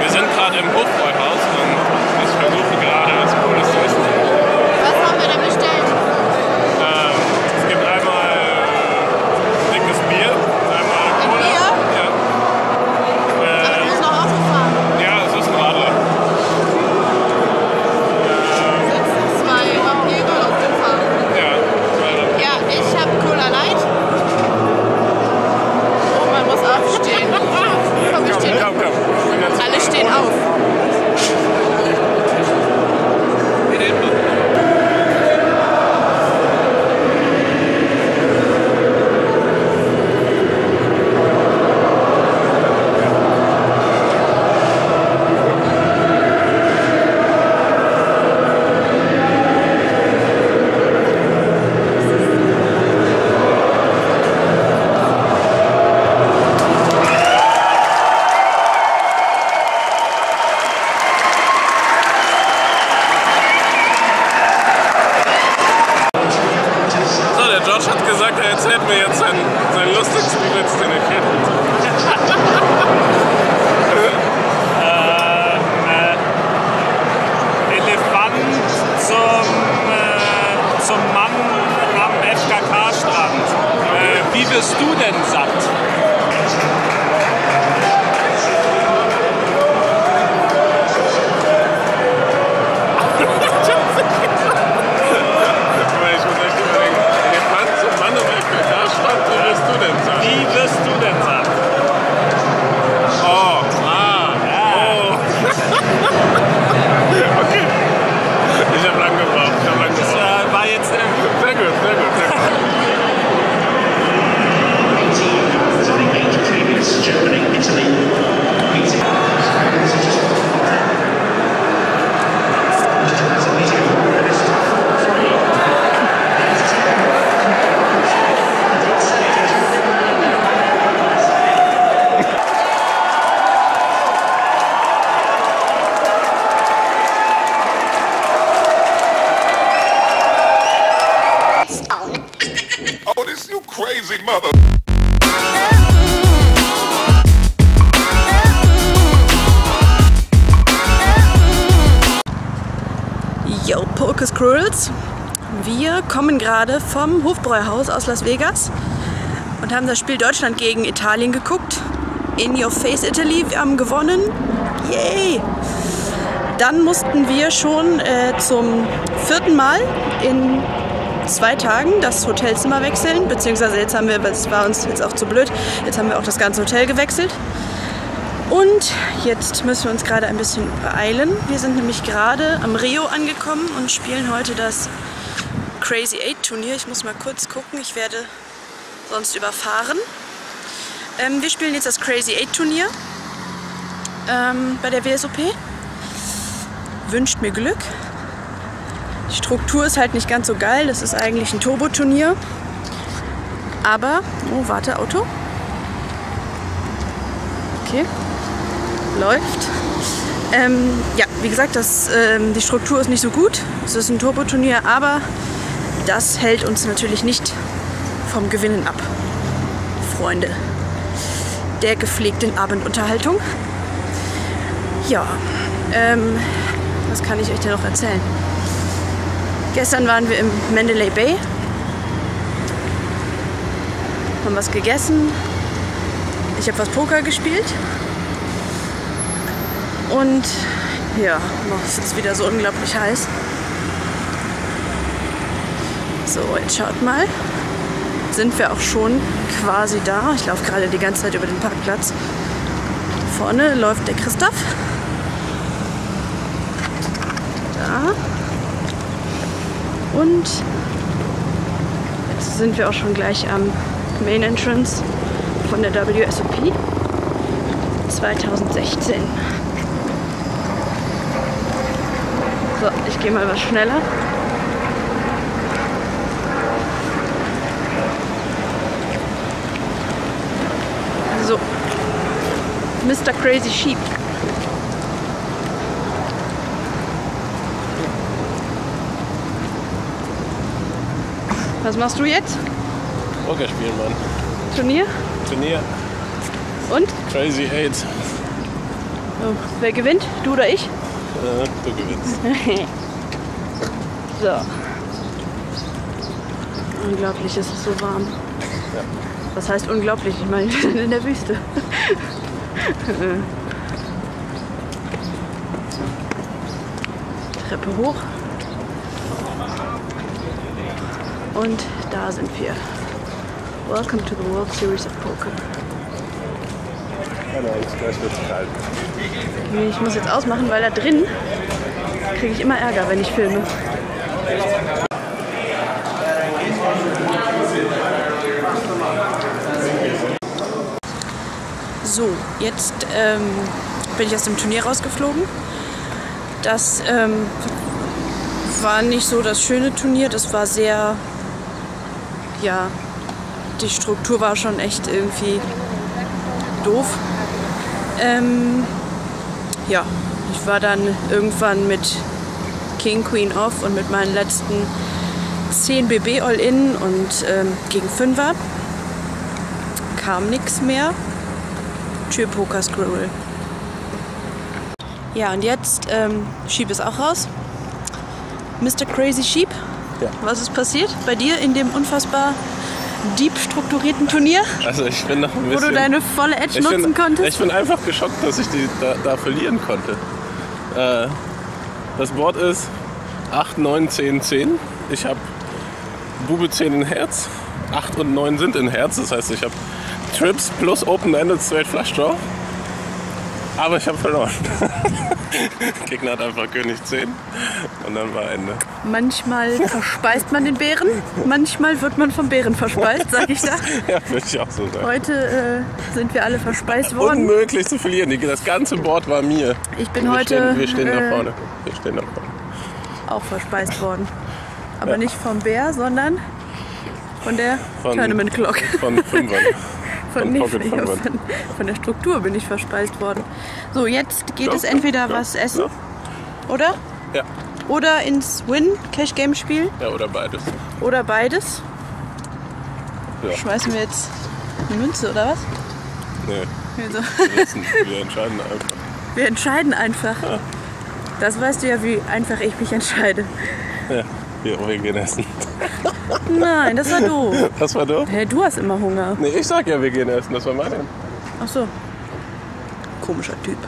Wir sind gerade im Hofbräuhaus Squirrels. Wir kommen gerade vom Hofbräuhaus aus Las Vegas und haben das Spiel Deutschland gegen Italien geguckt. In Your Face Italy, wir haben gewonnen. Yay! Dann mussten wir schon äh, zum vierten Mal in zwei Tagen das Hotelzimmer wechseln, beziehungsweise jetzt haben wir, das war uns jetzt auch zu blöd, jetzt haben wir auch das ganze Hotel gewechselt. Und jetzt müssen wir uns gerade ein bisschen beeilen. Wir sind nämlich gerade am Rio angekommen und spielen heute das Crazy 8 Turnier. Ich muss mal kurz gucken, ich werde sonst überfahren. Ähm, wir spielen jetzt das Crazy 8 Turnier ähm, bei der WSOP. Wünscht mir Glück. Die Struktur ist halt nicht ganz so geil. Das ist eigentlich ein Turbo-Turnier. Aber, oh, warte, Auto. Okay läuft. Ähm, ja, wie gesagt, das, ähm, die Struktur ist nicht so gut. Es ist ein Turbo-Turnier, aber das hält uns natürlich nicht vom Gewinnen ab. Freunde der gepflegten Abendunterhaltung. Ja, ähm, was kann ich euch denn noch erzählen? Gestern waren wir im Mandalay Bay, haben was gegessen. Ich habe was Poker gespielt. Und ja, es ist wieder so unglaublich heiß. So, jetzt schaut mal. Sind wir auch schon quasi da. Ich laufe gerade die ganze Zeit über den Parkplatz. Vorne läuft der Christoph. Da. Und jetzt sind wir auch schon gleich am Main Entrance von der WSOP 2016. So, ich gehe mal was schneller. So. Mr. Crazy Sheep. Was machst du jetzt? Poker spielen, Mann. Turnier? Turnier. Und? Crazy 8. So, wer gewinnt? Du oder ich? Äh, du gewinnst. So. Unglaublich, es ist so warm. Was heißt unglaublich? Ich meine, wir sind in der Wüste. Treppe hoch. Und da sind wir. Welcome to the World Series of Poker. Keine Angst, gleich wird's kalt. Ich muss jetzt ausmachen, weil da drin kriege ich immer Ärger, wenn ich filme. So, jetzt ähm, bin ich aus dem Turnier rausgeflogen. Das ähm, war nicht so das schöne Turnier. Das war sehr, ja, die Struktur war schon echt irgendwie doof. Ähm, ja, ich war dann irgendwann mit King Queen off und mit meinen letzten 10 BB All-In und ähm, gegen Fünfer kam nichts mehr. Tür Poker Scroll. Ja, und jetzt ähm, Sheep ist auch raus. Mr. Crazy Sheep, Ja. was ist passiert bei dir in dem unfassbar deep strukturierten Turnier, Also ich bin noch ein wo bisschen... du deine volle Edge nutzen bin, konntest? Ich bin einfach geschockt, dass ich die da, da verlieren konnte. Äh, das Board ist 8, 9, 10, 10. Ich habe Bube 10 in Herz. 8 und 9 sind in Herz. Das heißt, ich habe Trips plus Open-Ended Straight Flush Draw. Aber ich habe verloren. Gegner hat einfach König 10 und dann war Ende. Manchmal verspeist man den Bären, manchmal wird man vom Bären verspeist, sag ich da. Ja, würde ich auch so sagen. Heute äh, sind wir alle verspeist worden. Unmöglich zu verlieren. Das ganze Board war mir. Ich bin wir heute Stehen, wir stehen äh, da vorne. Wir stehen da vorne. auch verspeist worden. Aber nicht vom Bär, sondern von der Von- Tournament Clock. Von Fünfern. Von, von nicht, Fünfern. von, von der Struktur bin ich verspeist worden. So, jetzt geht Ja, es entweder ja, was essen, oder? Ja. Oder ins Win Cash Game Spiel ja, oder beides. oder beides. Schmeißen wir jetzt eine Münze oder was? Nee, Also, wir, wir entscheiden einfach. wir entscheiden einfach. Das weißt du ja, wie einfach ich mich entscheide. Ja, wir, wir gehen essen. Nein, das war doof. Das war doof? Hä, du hast immer Hunger. Nee, ich sag ja, wir gehen essen. Das war meine. Ach so. Komischer Typ.